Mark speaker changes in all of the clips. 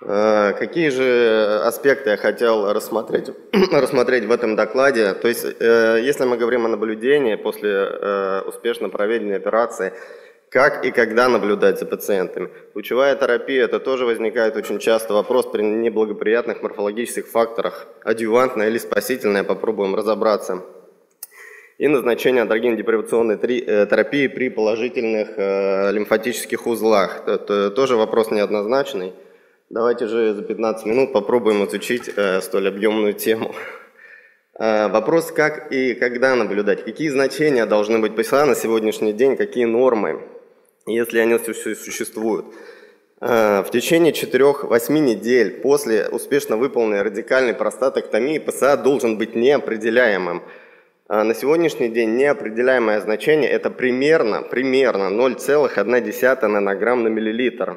Speaker 1: Э, какие же аспекты я хотел рассмотреть, рассмотреть в этом докладе? То есть, э, если мы говорим о наблюдении после э, успешно проведенной операции, как и когда наблюдать за пациентами? Лучевая терапия, это тоже возникает очень часто вопрос при неблагоприятных морфологических факторах. Адювантная или спасительная, попробуем разобраться. И назначение андрогенно-депривационной терапии при положительных лимфатических узлах. Это тоже вопрос неоднозначный. Давайте же за 15 минут попробуем изучить э, столь объемную тему. Э, вопрос, как и когда наблюдать, какие значения должны быть ПСА на сегодняшний день, какие нормы, если они существуют. Э, в течение 4-8 недель после успешно выполненной радикальной простатоктомии ПСА должен быть неопределяемым. Э, на сегодняшний день неопределяемое значение это примерно, примерно 0,1 нанограмм на миллилитр.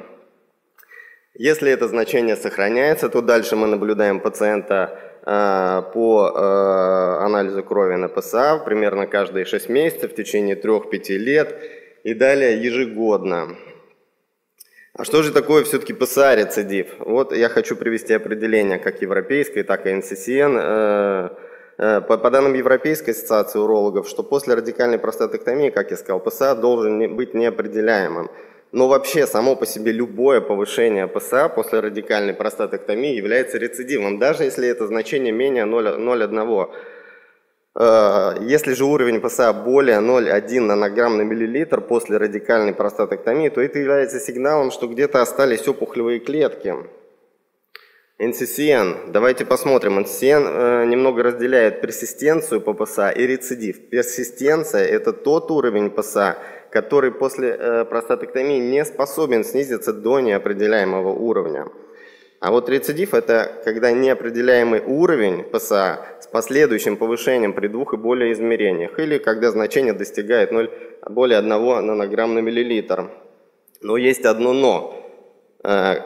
Speaker 1: Если это значение сохраняется, то дальше мы наблюдаем пациента э, по э, анализу крови на ПСА примерно каждые 6 месяцев в течение 3-5 лет и далее ежегодно. А что же такое все-таки ПСА-рецидив? Вот я хочу привести определение как европейской, так и НССН. Э, по, данным Европейской ассоциации урологов, что после радикальной простатоктомии, как я сказал, ПСА должен быть неопределяемым. Но вообще само по себе любое повышение ПСА после радикальной простатоктомии является рецидивом, даже если это значение менее 0,1. Э, если же уровень ПСА более 0,1 нанограмм на миллилитр после радикальной простатоктомии, то это является сигналом, что где-то остались опухолевые клетки. NCCN. Давайте посмотрим. NCCN э, немного разделяет персистенцию по ПСА и рецидив. Персистенция – это тот уровень ПСА, который после э, простатоктомии не способен снизиться до неопределяемого уровня. А вот рецидив – это когда неопределяемый уровень ПСА с последующим повышением при двух и более измерениях, или когда значение достигает 0, более 1 нанограмм на миллилитр. Но есть одно «но». Э,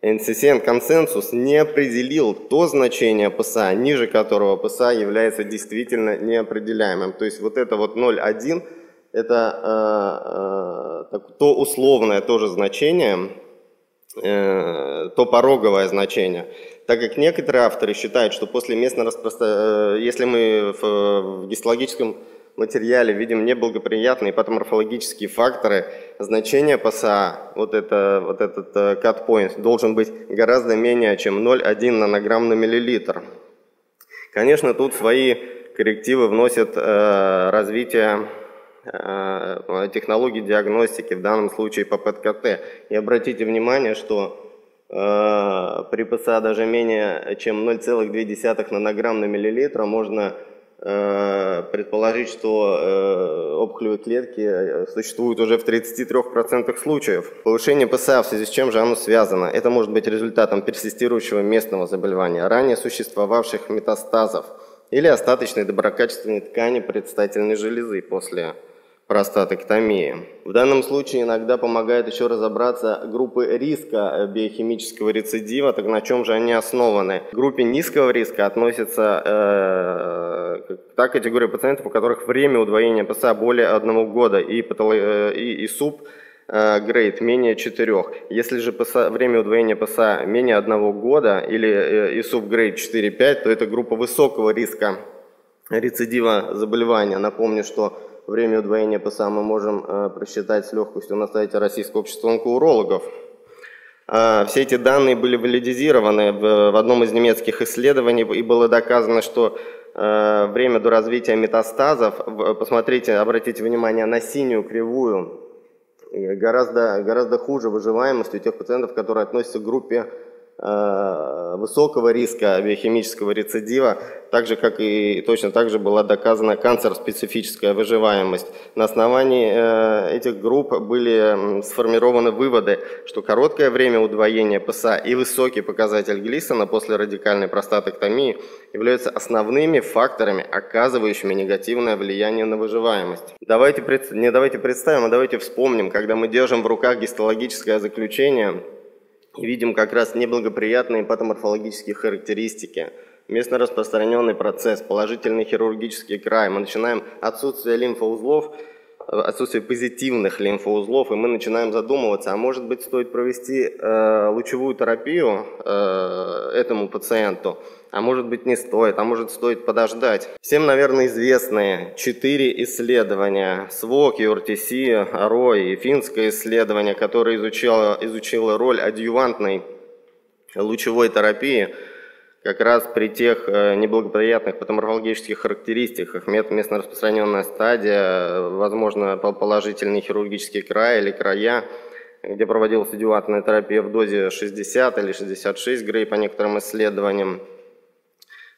Speaker 1: NCCN консенсус не определил то значение ПСА, ниже которого ПСА является действительно неопределяемым. То есть вот это вот 0,1 это э, э, то условное тоже значение, э, то пороговое значение. Так как некоторые авторы считают, что после местно распространения, э, если мы в, в гистологическом материале видим неблагоприятные патоморфологические факторы, значение ПСА, вот, это, вот этот uh, cut point, должен быть гораздо менее, чем 0,1 нанограмм на миллилитр. Конечно, тут свои коррективы вносят э, развитие э, технологий диагностики, в данном случае по ПЭТ-КТ. И обратите внимание, что э, при ПСА даже менее чем 0,2 нанограмм на миллилитр можно Э, предположить, что э, опухолевые клетки э, существуют уже в 33% случаев. Повышение ПСА, в связи с чем же оно связано? Это может быть результатом персистирующего местного заболевания, ранее существовавших метастазов или остаточной доброкачественной ткани предстательной железы после простатоктомии. В данном случае иногда помогает еще разобраться группы риска э, биохимического рецидива, так на чем же они основаны. К группе низкого риска относится э, та категория пациентов, у которых время удвоения ПСА более одного года и, патолог... Э, и, и СУП э, грейд менее 4. Если же ПСА, время удвоения ПСА менее одного года или ИСУП грейд 4-5, то это группа высокого риска рецидива заболевания. Напомню, что время удвоения ПСА мы можем э, просчитать с легкостью на сайте Российского общества онкоурологов. Э, все эти данные были валидизированы в одном из немецких исследований, и было доказано, что э, время до развития метастазов, посмотрите, обратите внимание на синюю кривую, гораздо, гораздо хуже выживаемость у тех пациентов, которые относятся к группе высокого риска биохимического рецидива, так же, как и точно так же была доказана канцер-специфическая выживаемость. На основании э, этих групп были сформированы выводы, что короткое время удвоения ПСА и высокий показатель Глисона после радикальной простатоктомии являются основными факторами, оказывающими негативное влияние на выживаемость. Давайте, не давайте представим, а давайте вспомним, когда мы держим в руках гистологическое заключение – видим как раз неблагоприятные патоморфологические характеристики. Местно распространенный процесс, положительный хирургический край. Мы начинаем отсутствие лимфоузлов, отсутствие позитивных лимфоузлов, и мы начинаем задумываться, а может быть стоит провести э, лучевую терапию э, этому пациенту, а может быть не стоит, а может стоит подождать. Всем, наверное, известные четыре исследования СВОК, ЮРТС, РО и финское исследование, которое изучило, изучило роль адъювантной лучевой терапии – как раз при тех э, неблагоприятных патоморфологических характеристиках, местно распространенная стадия, возможно, положительный хирургический край или края, где проводилась адювантная терапия в дозе 60 или 66 грей по некоторым исследованиям.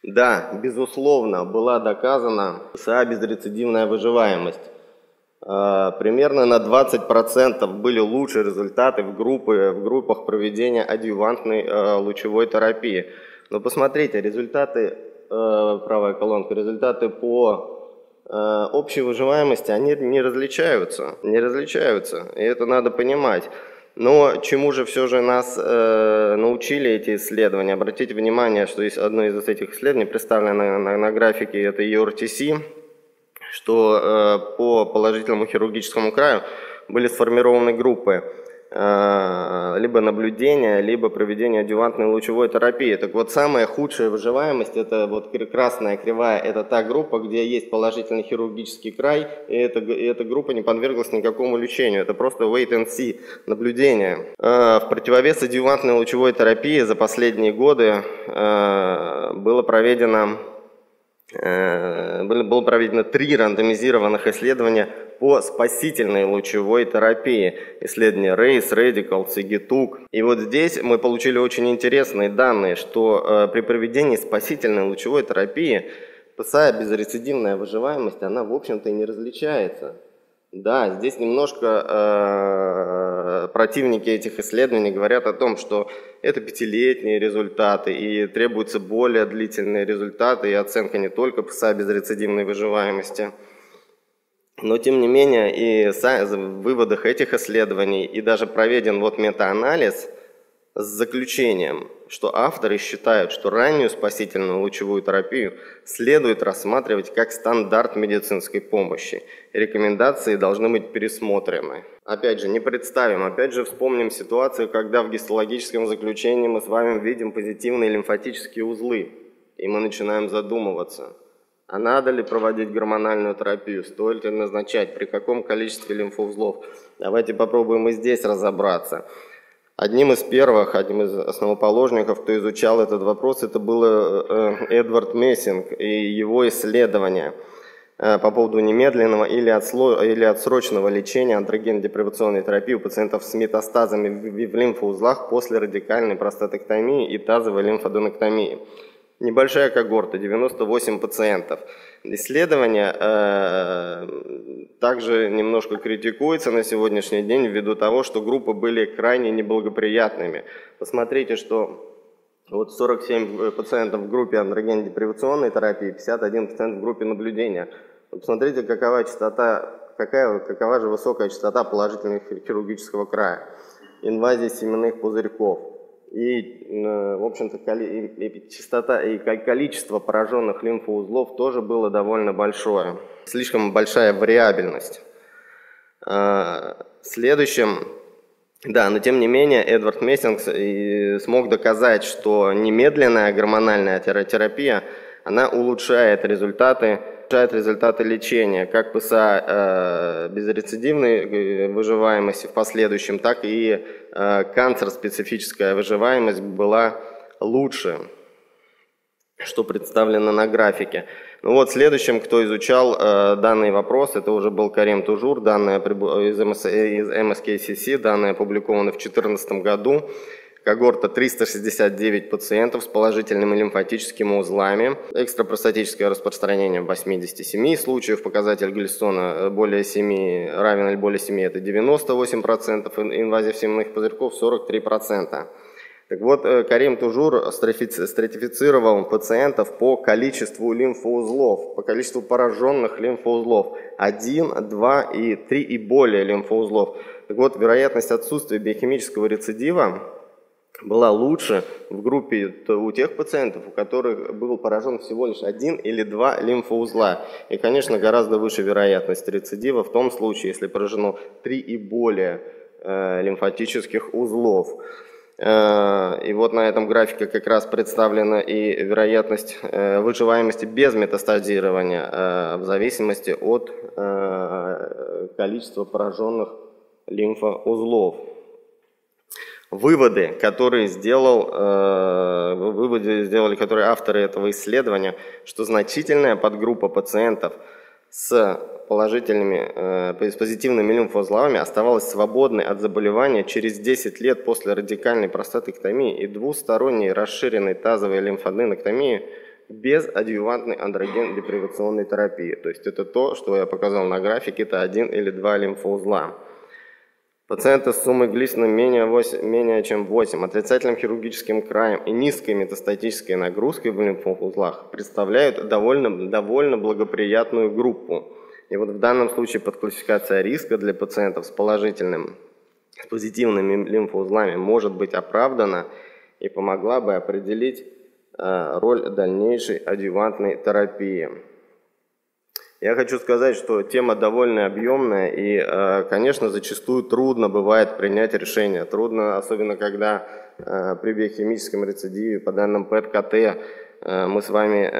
Speaker 1: Да, безусловно, была доказана СА безрецидивная выживаемость. Э, примерно на 20% были лучшие результаты в, группы, в группах проведения адювантной э, лучевой терапии. Но посмотрите, результаты, э, правая колонка, результаты по э, общей выживаемости, они не различаются, не различаются, и это надо понимать. Но чему же все же нас э, научили эти исследования? Обратите внимание, что есть одно из этих исследований, представлено на, на, на графике, это ERTC, что э, по положительному хирургическому краю были сформированы группы либо наблюдения, либо проведения адювантной лучевой терапии. Так вот, самая худшая выживаемость, это вот красная кривая, это та группа, где есть положительный хирургический край, и эта, и эта группа не подверглась никакому лечению. Это просто wait and see, наблюдение. Э, в противовес адювантной лучевой терапии за последние годы э, было проведено было проведено три рандомизированных исследования по спасительной лучевой терапии. Исследование RACE, Radical, Цигитук. И вот здесь мы получили очень интересные данные, что э, при проведении спасительной лучевой терапии ПСА безрецидивная выживаемость, она в общем-то и не различается. Да, здесь немножко э, противники этих исследований говорят о том, что это пятилетние результаты и требуются более длительные результаты и оценка не только ПСА безрецидивной выживаемости. Но тем не менее и в выводах этих исследований и даже проведен вот метаанализ с заключением, что авторы считают, что раннюю спасительную лучевую терапию следует рассматривать как стандарт медицинской помощи. рекомендации должны быть пересмотрены. Опять же, не представим, опять же вспомним ситуацию, когда в гистологическом заключении мы с вами видим позитивные лимфатические узлы, и мы начинаем задумываться – а надо ли проводить гормональную терапию? Стоит ли назначать? При каком количестве лимфоузлов? Давайте попробуем и здесь разобраться. Одним из первых, одним из основоположников, кто изучал этот вопрос, это был э, Эдвард Мессинг и его исследования э, по поводу немедленного или, отсло, или отсроченного лечения антроген-депривационной терапии у пациентов с метастазами в лимфоузлах после радикальной простатэктомии и тазовой лимфоденоктомии. Небольшая когорта, 98 пациентов. Исследование э, также немножко критикуется на сегодняшний день ввиду того, что группы были крайне неблагоприятными. Посмотрите, что вот 47 пациентов в группе андрогенно-депривационной терапии, 51 пациент в группе наблюдения. Посмотрите, какова частота, какая, какова же высокая частота положительного хирургического края. Инвазия семенных пузырьков и, э, в общем-то, частота и количество пораженных лимфоузлов тоже было довольно большое. Слишком большая вариабельность. А, следующим, да, но тем не менее, Эдвард Мессинг смог доказать, что немедленная гормональная терапия, она улучшает результаты улучшает результаты лечения, как ПСА э, безрецидивной э, выживаемости в последующем, так и э, канцер-специфическая выживаемость была лучше, что представлено на графике. Ну вот следующим, кто изучал э, данный вопрос, это уже был Карим Тужур, данные из, МС, из МСКСС, данные опубликованы в 2014 году когорта 369 пациентов с положительными лимфатическими узлами, экстрапростатическое распространение в 87 случаев, показатель Глистона э, более 7, равен или более 7, это 98%, инвазия семенных пузырьков 43%. Так вот, э, Карим Тужур стратифицировал пациентов по количеству лимфоузлов, по количеству пораженных лимфоузлов. 1, 2 и 3 и более лимфоузлов. Так вот, вероятность отсутствия биохимического рецидива была лучше в группе у тех пациентов, у которых был поражен всего лишь один или два лимфоузла. И, конечно, гораздо выше вероятность рецидива в том случае, если поражено три и более э, лимфатических узлов. Э, и вот на этом графике как раз представлена и вероятность э, выживаемости без метастазирования э, в зависимости от количества пораженных лимфоузлов. Выводы, которые сделал, выводы сделали, которые авторы этого исследования, что значительная подгруппа пациентов с положительными, э, с позитивными лимфоузлами оставалась свободной от заболевания через 10 лет после радикальной простатэктомии и двусторонней расширенной тазовой лимфоденоктомии без адъювантной андроген-депривационной терапии. То есть это то, что я показал на графике, это один или два лимфоузла. Пациенты с суммой глисина менее, 8, менее чем 8, отрицательным хирургическим краем и низкой метастатической нагрузкой в лимфоузлах представляют довольно, довольно благоприятную группу. И вот в данном случае подклассификация риска для пациентов с положительным, с позитивными лимфоузлами может быть оправдана и помогла бы определить э, роль дальнейшей адъювантной терапии. Я хочу сказать, что тема довольно объемная и, э, конечно, зачастую трудно бывает принять решение. Трудно, особенно когда э, при биохимическом рецидиве по данным ПЭТ-КТ Э, мы с вами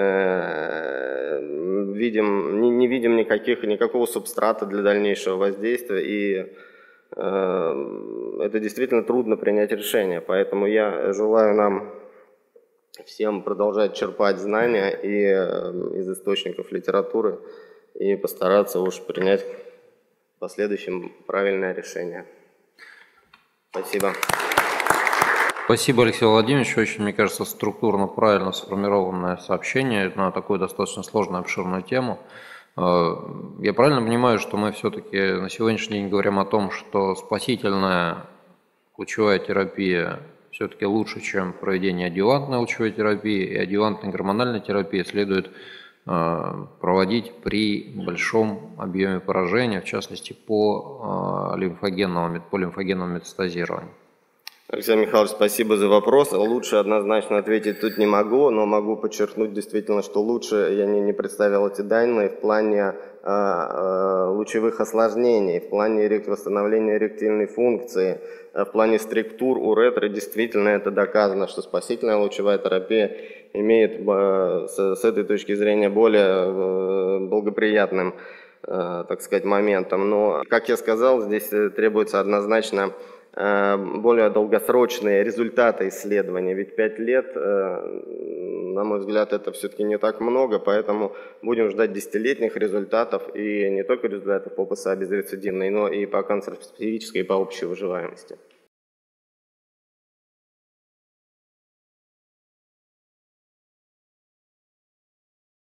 Speaker 1: видим, не, не видим никаких, никакого субстрата для дальнейшего воздействия, и это действительно трудно принять решение. Поэтому я желаю нам всем продолжать черпать знания и из источников литературы и постараться уж принять в последующем правильное решение. Спасибо.
Speaker 2: Спасибо, Алексей Владимирович. Очень, мне кажется, структурно правильно сформированное сообщение на такую достаточно сложную, обширную тему. Э, я правильно понимаю, что мы все-таки на сегодняшний день говорим о том, что спасительная лучевая терапия все-таки лучше, чем проведение адъювантной лучевой терапии, и адъювантной гормональной терапии следует проводить при большом объеме поражения, в частности по э, лимфогенному, по лимфогенному метастазированию.
Speaker 1: Алексей Михайлович, спасибо за вопрос. Лучше однозначно ответить тут не могу, но могу подчеркнуть действительно, что лучше я не, не представил эти данные в плане э, лучевых осложнений, в плане восстановления эректильной функции, э, в плане структур уретры. Действительно это доказано, что спасительная лучевая терапия имеет э, с, с этой точки зрения более э, благоприятным э, так сказать, моментом. Но, как я сказал, здесь э, требуется однозначно более долгосрочные результаты исследования. Ведь 5 лет, э, на мой взгляд, это все-таки не так много, поэтому будем ждать десятилетних результатов и не только результатов по ПСА безрецидивной, но и по канцероспецифической и по общей выживаемости.